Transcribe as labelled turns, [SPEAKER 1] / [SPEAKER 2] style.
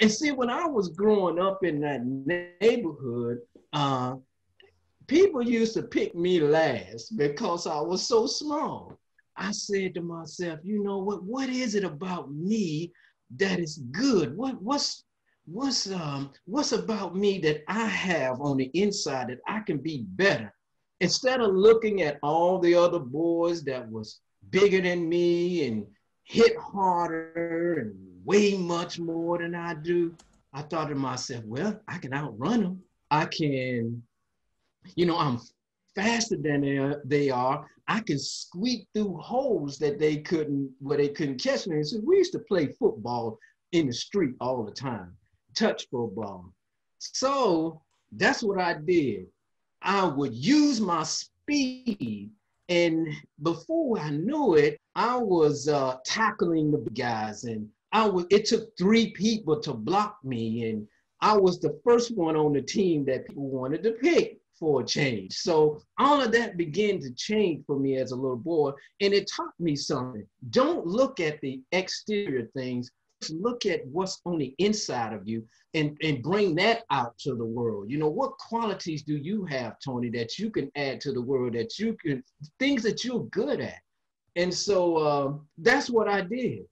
[SPEAKER 1] And see, when I was growing up in that neighborhood, uh, people used to pick me last because I was so small. I said to myself, you know what? What is it about me that is good? What what's what's um what's about me that I have on the inside that I can be better? Instead of looking at all the other boys that was bigger than me and hit harder and way much more than I do, I thought to myself, well, I can outrun them. I can, you know, I'm faster than they are. I can squeak through holes that they couldn't, where they couldn't catch me. So we used to play football in the street all the time, touch football. So that's what I did. I would use my speed and before I knew it, I was uh, tackling the guys, and I was. It took three people to block me, and I was the first one on the team that people wanted to pick for a change. So all of that began to change for me as a little boy, and it taught me something. Don't look at the exterior things. Look at what's on the inside of you and, and bring that out to the world. You know, what qualities do you have, Tony, that you can add to the world that you can, things that you're good at? And so uh, that's what I did.